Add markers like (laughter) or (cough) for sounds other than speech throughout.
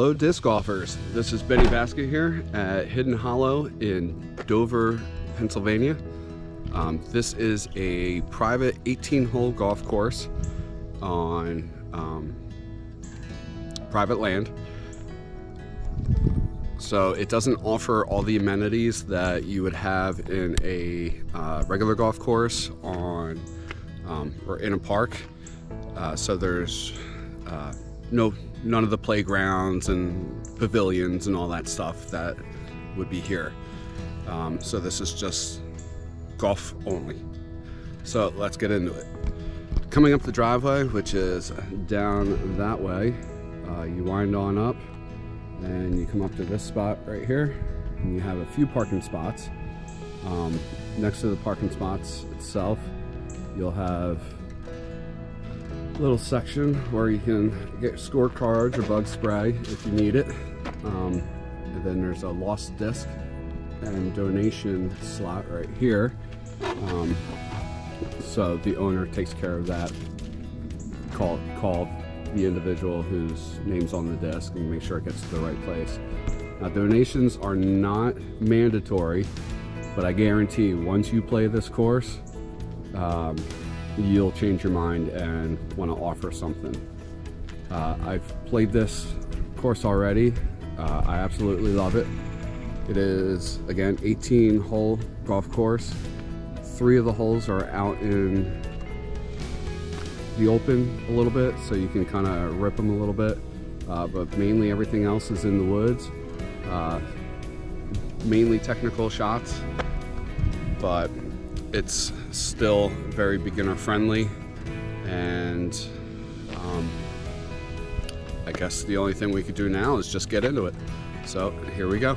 Hello disc golfers. This is Benny Baskets here at Hidden Hollow in Dover, Pennsylvania. Um, this is a private 18 hole golf course on um, private land. So it doesn't offer all the amenities that you would have in a uh, regular golf course on um, or in a park. Uh, so there's uh, no none of the playgrounds and pavilions and all that stuff that would be here. Um, so this is just golf only. So let's get into it. Coming up the driveway, which is down that way, uh, you wind on up and you come up to this spot right here and you have a few parking spots. Um, next to the parking spots itself, you'll have little section where you can get scorecards or bug spray if you need it. Um, and then there's a lost disc and donation slot right here. Um, so the owner takes care of that. Call, call the individual whose name's on the disc and make sure it gets to the right place. Now donations are not mandatory, but I guarantee once you play this course, um, you'll change your mind and want to offer something. Uh, I've played this course already. Uh, I absolutely love it. It is, again, 18 hole golf course. Three of the holes are out in the open a little bit, so you can kind of rip them a little bit. Uh, but mainly everything else is in the woods. Uh, mainly technical shots, but it's still very beginner friendly and um, I guess the only thing we could do now is just get into it. So here we go.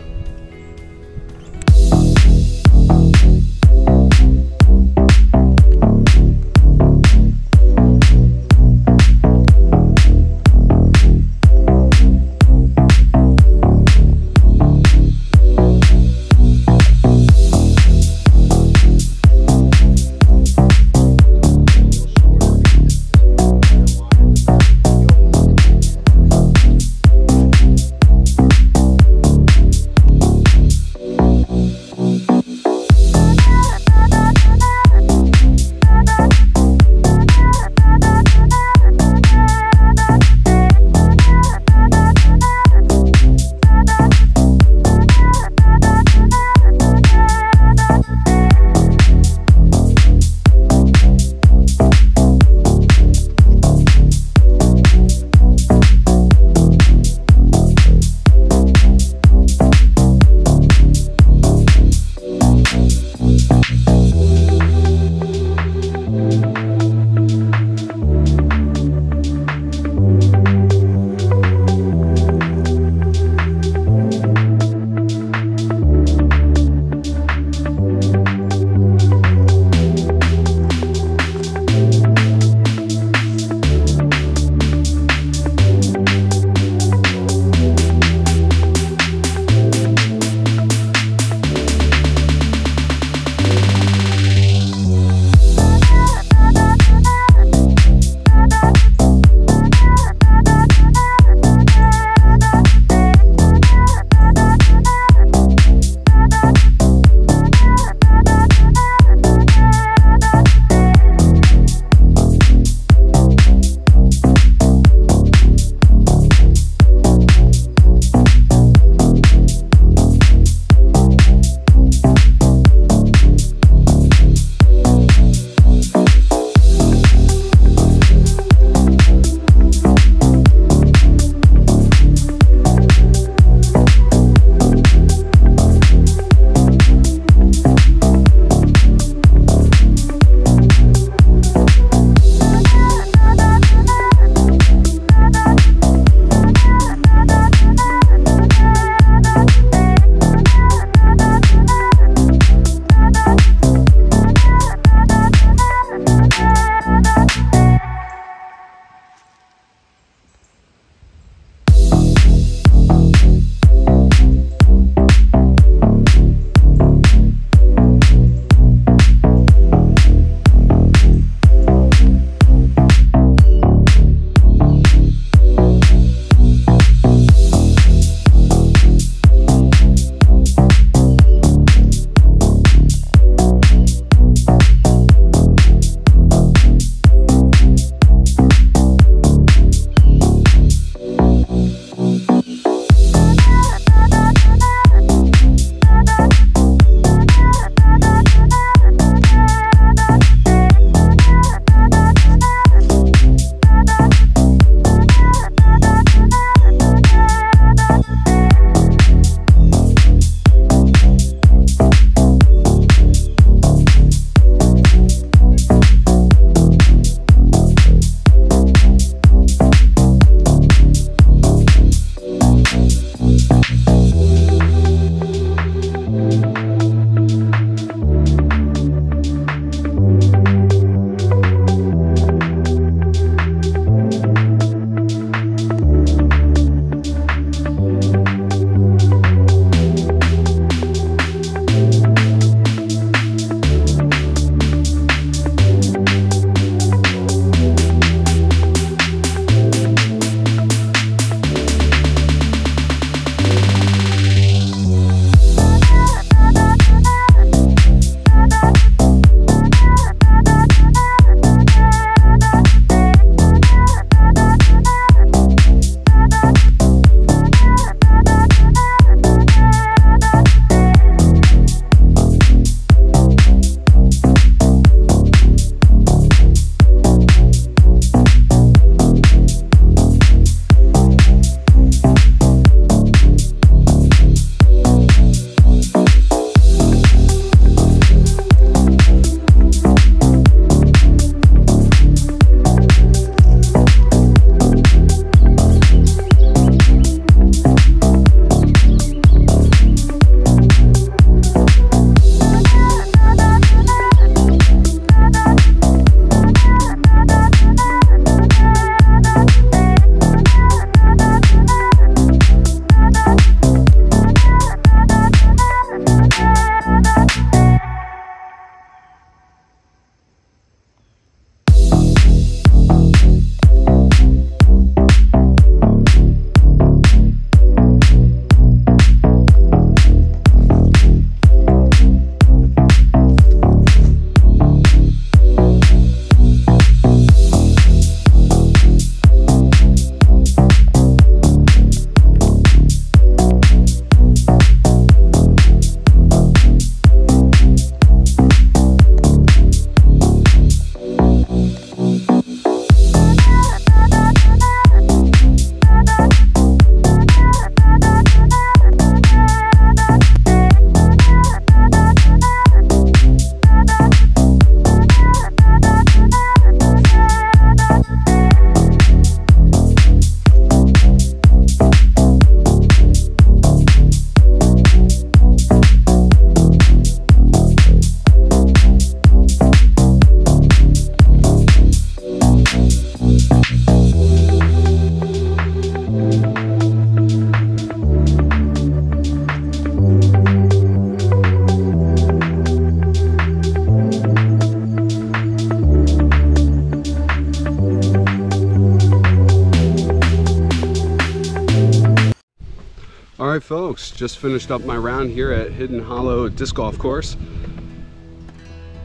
Right, folks, just finished up my round here at Hidden Hollow Disc Golf Course.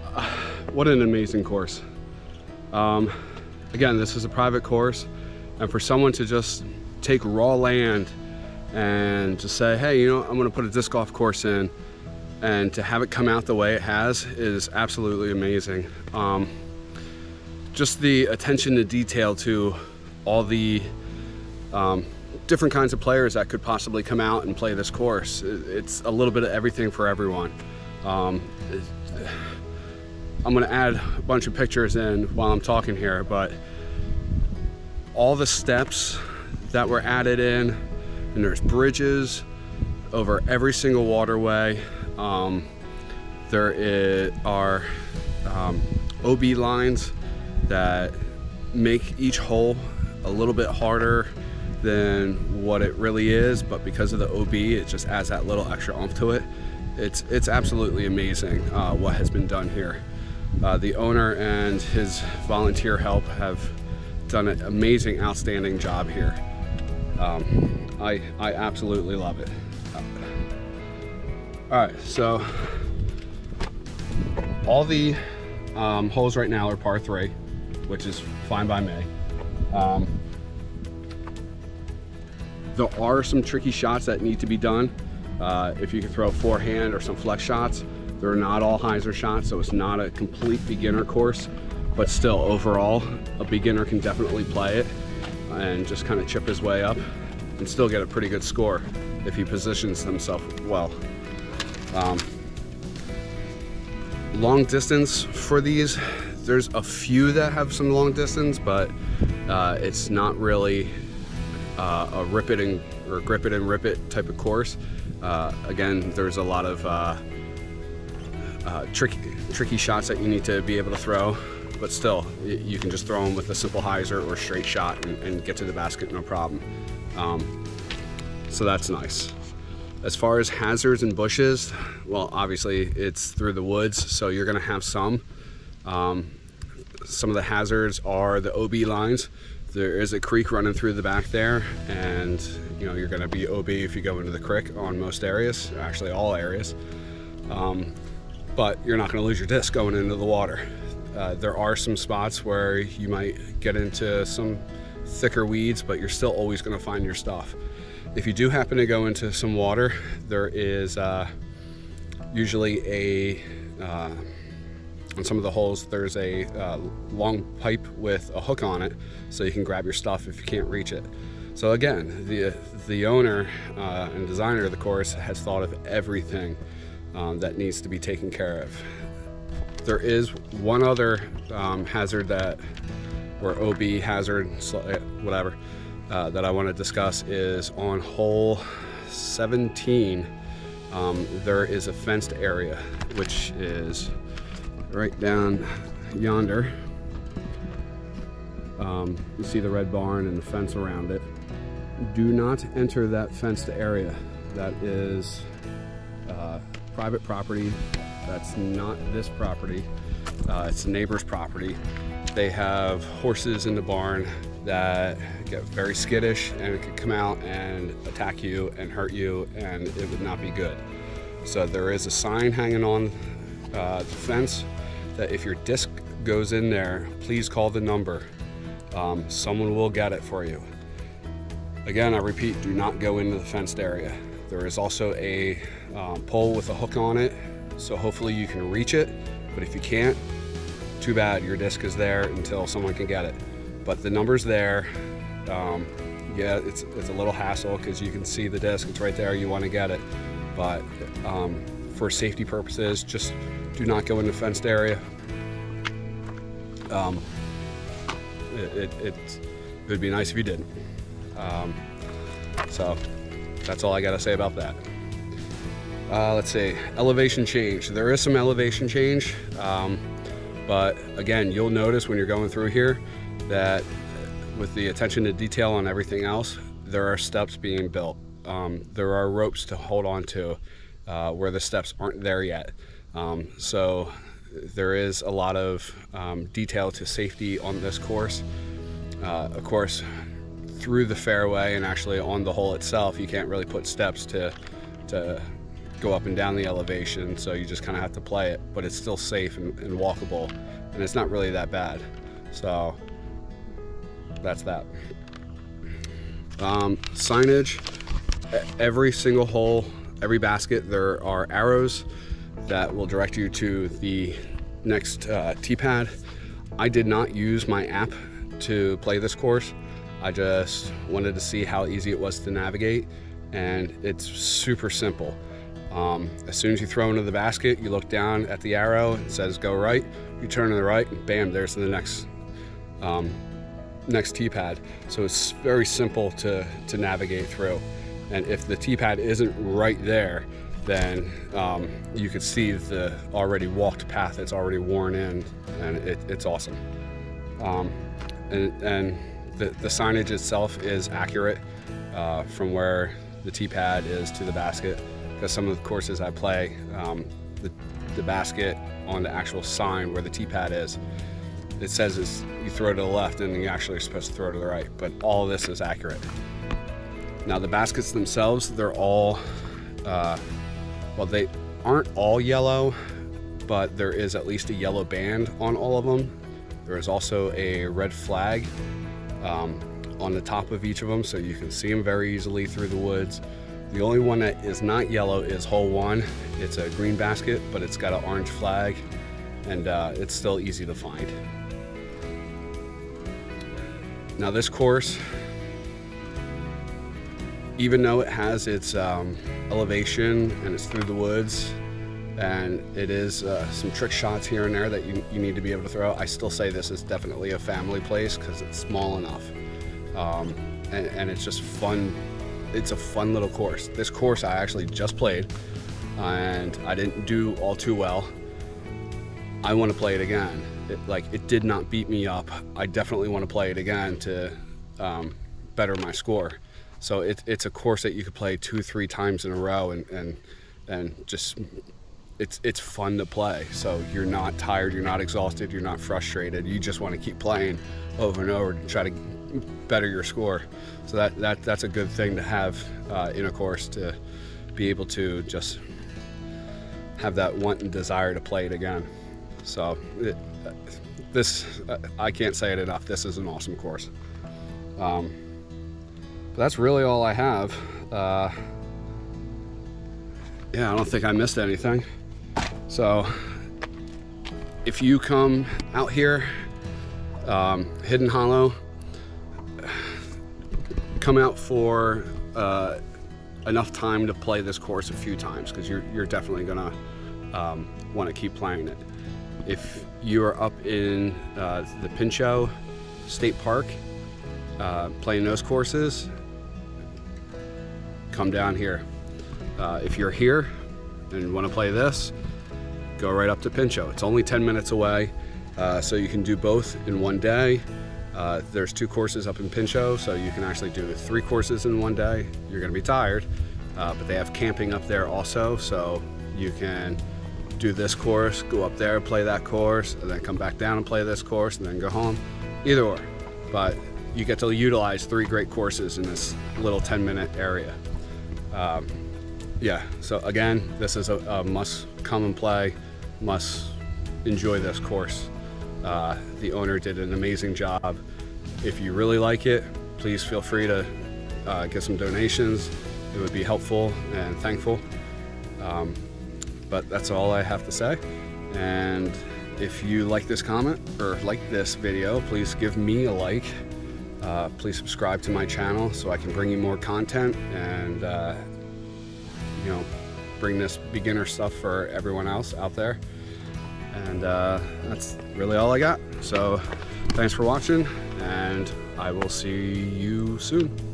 Uh, (sighs) what an amazing course. Um, again, this is a private course, and for someone to just take raw land and just say, hey, you know, I'm gonna put a disc golf course in, and to have it come out the way it has is absolutely amazing. Um, just the attention to detail to all the um, different kinds of players that could possibly come out and play this course. It's a little bit of everything for everyone. Um, I'm gonna add a bunch of pictures in while I'm talking here, but all the steps that were added in, and there's bridges over every single waterway. Um, are um, OB lines that make each hole a little bit harder than what it really is, but because of the OB, it just adds that little extra oomph to it. It's, it's absolutely amazing uh, what has been done here. Uh, the owner and his volunteer help have done an amazing, outstanding job here. Um, I, I absolutely love it. All right, so all the um, holes right now are par three, which is fine by me. Um, there are some tricky shots that need to be done. Uh, if you can throw a forehand or some flex shots, they're not all hyzer shots, so it's not a complete beginner course, but still overall, a beginner can definitely play it and just kind of chip his way up and still get a pretty good score if he positions himself well. Um, long distance for these, there's a few that have some long distance, but uh, it's not really uh, a rip it and or grip it and rip it type of course. Uh, again, there's a lot of uh, uh, tricky, tricky shots that you need to be able to throw, but still, you can just throw them with a simple hyzer or straight shot and, and get to the basket no problem. Um, so that's nice. As far as hazards and bushes, well, obviously it's through the woods, so you're gonna have some. Um, some of the hazards are the OB lines. There is a creek running through the back there, and you know you're gonna be OB if you go into the creek on most areas, actually all areas. Um, but you're not gonna lose your disc going into the water. Uh, there are some spots where you might get into some thicker weeds, but you're still always gonna find your stuff. If you do happen to go into some water, there is uh, usually a, uh, on some of the holes, there's a uh, long pipe with a hook on it so you can grab your stuff if you can't reach it. So again, the, the owner uh, and designer of the course has thought of everything um, that needs to be taken care of. There is one other um, hazard that, or OB hazard, whatever, uh, that I want to discuss is on hole 17 um, there is a fenced area which is right down yonder. Um, you see the red barn and the fence around it. Do not enter that fenced area. That is uh, private property. That's not this property. Uh, it's the neighbor's property. They have horses in the barn that get very skittish and it could come out and attack you and hurt you and it would not be good. So there is a sign hanging on uh, the fence that if your disc goes in there, please call the number. Um, someone will get it for you. Again, I repeat, do not go into the fenced area. There is also a um, pole with a hook on it, so hopefully you can reach it, but if you can't, too bad, your disc is there until someone can get it but the number's there. Um, yeah, it's, it's a little hassle because you can see the disc, it's right there, you want to get it. But um, for safety purposes, just do not go in the fenced area. Um, it, it, it, would be nice if you didn't. Um, so that's all I got to say about that. Uh, let's see, elevation change. There is some elevation change, um, but again, you'll notice when you're going through here, that with the attention to detail on everything else, there are steps being built. Um, there are ropes to hold on to uh, where the steps aren't there yet. Um, so there is a lot of um, detail to safety on this course. Uh, of course, through the fairway and actually on the hole itself. You can't really put steps to, to go up and down the elevation, so you just kind of have to play it, but it's still safe and, and walkable, and it's not really that bad. So that's that. Um, signage, every single hole, every basket, there are arrows that will direct you to the next uh, tee pad. I did not use my app to play this course. I just wanted to see how easy it was to navigate and it's super simple. Um, as soon as you throw into the basket, you look down at the arrow, it says go right, you turn to the right, and bam, there's the next um, next tee pad. So it's very simple to, to navigate through. And if the tee pad isn't right there, then um, you could see the already walked path that's already worn in, and it, it's awesome. Um, and, and the, the, signage itself is accurate uh, from where the tee pad is to the basket, because some of the courses I play, um, the, the basket on the actual sign where the tee pad is it says is you throw to the left and you actually are supposed to throw to the right, but all this is accurate. Now the baskets themselves, they're all, uh, well they aren't all yellow, but there is at least a yellow band on all of them. There is also a red flag um, on the top of each of them, so you can see them very easily through the woods. The only one that is not yellow is hole one. It's a green basket, but it's got an orange flag and uh, it's still easy to find. Now this course, even though it has its um, elevation and it's through the woods and it is uh, some trick shots here and there that you, you need to be able to throw, I still say this is definitely a family place because it's small enough. Um, and, and it's just fun. It's a fun little course. This course I actually just played and I didn't do all too well. I want to play it again it, like it did not beat me up. I definitely want to play it again to um, better my score. So it, it's a course that you could play two, three times in a row and, and, and just, it's, it's fun to play. So you're not tired, you're not exhausted, you're not frustrated. You just want to keep playing over and over to try to better your score. So that, that, that's a good thing to have uh, in a course to be able to just have that want and desire to play it again. So it, this, I can't say it enough. This is an awesome course. Um, that's really all I have. Uh, yeah, I don't think I missed anything. So if you come out here, um, Hidden Hollow, come out for uh, enough time to play this course a few times because you're, you're definitely gonna um, want to keep playing it. If you are up in uh, the Pinchot State Park uh, playing those courses, come down here. Uh, if you're here and want to play this, go right up to Pinchot. It's only 10 minutes away, uh, so you can do both in one day. Uh, there's two courses up in Pinchot, so you can actually do three courses in one day. You're going to be tired, uh, but they have camping up there also, so you can do this course, go up there, play that course, and then come back down and play this course, and then go home. Either or. But you get to utilize three great courses in this little 10 minute area. Um, yeah, so again, this is a, a, must come and play, must enjoy this course. Uh, the owner did an amazing job. If you really like it, please feel free to uh, get some donations. It would be helpful and thankful. Um, but that's all I have to say. And if you like this comment or like this video, please give me a like. Uh, please subscribe to my channel so I can bring you more content and, uh, you know, bring this beginner stuff for everyone else out there. And uh, that's really all I got. So thanks for watching and I will see you soon.